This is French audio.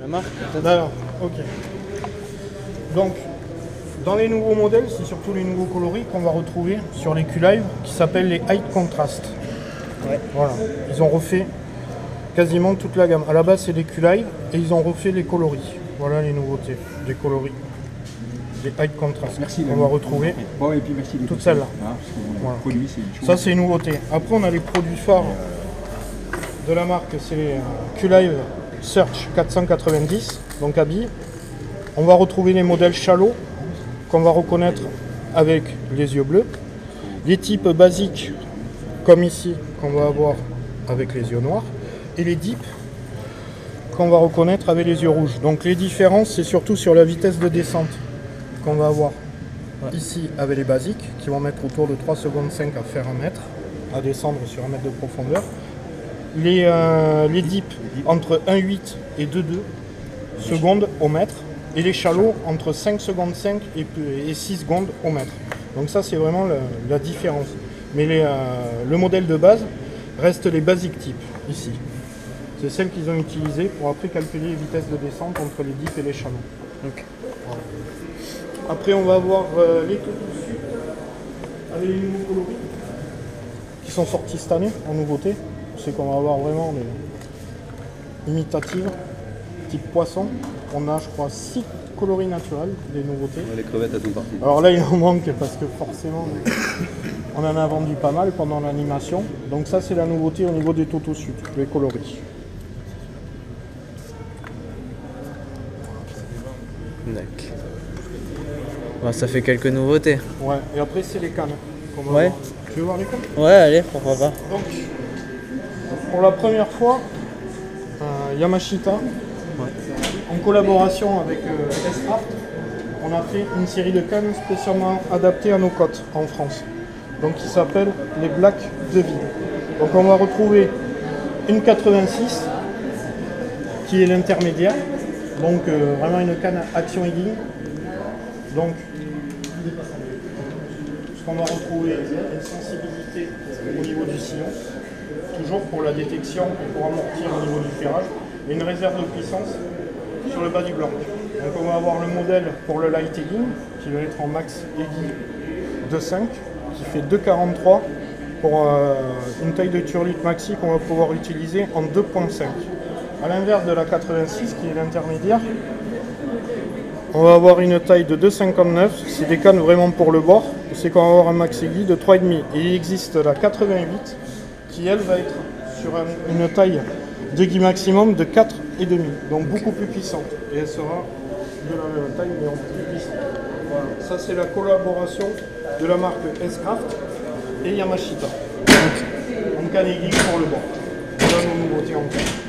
La marque D'accord, ok. Donc, dans les nouveaux modèles, c'est surtout les nouveaux coloris qu'on va retrouver sur les Q-Live qui s'appellent les High Contrast. Ouais. Voilà, ils ont refait quasiment toute la gamme. À la base, c'est les Q-Live et ils ont refait les coloris. Voilà les nouveautés des coloris. Des High Contrast. Merci. On va retrouver. Bon, et puis merci les Toutes celles-là. Hein, Voilà. Ça, c'est une nouveauté. Après, on a les produits phares de la marque, c'est les euh, Q-Live Search 490, donc à billes. On va retrouver les modèles Shallow qu'on va reconnaître avec les yeux bleus. Les types basiques, comme ici, qu'on va avoir avec les yeux noirs. Et les deep qu'on va reconnaître avec les yeux rouges. Donc les différences, c'est surtout sur la vitesse de descente qu'on va avoir ici avec les basiques qui vont mettre autour de 3 secondes 5 à faire un mètre, à descendre sur un mètre de profondeur. Les, euh, les dips entre 1,8 et 2,2 secondes au mètre. Et les shallows entre 5 secondes 5 et, et 6 secondes au mètre. Donc ça c'est vraiment la, la différence. Mais les, euh, le modèle de base reste les basic types ici. C'est celle qu'ils ont utilisées pour après calculer les vitesses de descente entre les dips et les shallows. Ok. Après, on va voir euh, les tout avec les nouveaux coloris qui sont sortis cette année en nouveauté. C'est qu'on va avoir vraiment des imitatives, type poisson. On a, je crois, 6 coloris naturels, des nouveautés. Les crevettes, elles sont parties. Alors là, il en manque parce que forcément, on en a vendu pas mal pendant l'animation. Donc ça, c'est la nouveauté au niveau des Toto Sud, les coloris. D'accord. Ça fait quelques nouveautés. Ouais, et après, c'est les cannes. Ouais. voir. Tu veux voir les cannes? Ouais, allez, pourquoi pas. Donc, pour la première fois, euh, Yamashita, en collaboration avec euh, S-Craft, on a fait une série de cannes spécialement adaptées à nos côtes en France. Donc, qui s'appelle les Black de Ville. Donc, on va retrouver une 86 qui est l'intermédiaire. Donc, euh, vraiment une canne action aiguille. Donc, ce qu'on va retrouver, une sensibilité au niveau du sillon, toujours pour la détection et pour amortir au niveau du ferrage, et une réserve de puissance sur le bas du blanc. Donc on va avoir le modèle pour le light egging, qui va être en max aiguille 2.5, qui fait 2.43 pour euh, une taille de turlite maxi qu'on va pouvoir utiliser en 2.5. A l'inverse de la 86 qui est l'intermédiaire, on va avoir une taille de 2,59, c'est des cannes vraiment pour le bord, c'est qu'on va avoir un max aiguille de 3,5. Et il existe la 88 qui elle va être sur un- une taille de guille maximum de 4,5, donc beaucoup plus puissante. Et elle sera de la même taille mais en plus puissante. Voilà. Ça c'est la collaboration de la marque S-Craft et Yamashita. Donc canne aiguille pour le bord. Voilà nos nouveautés en.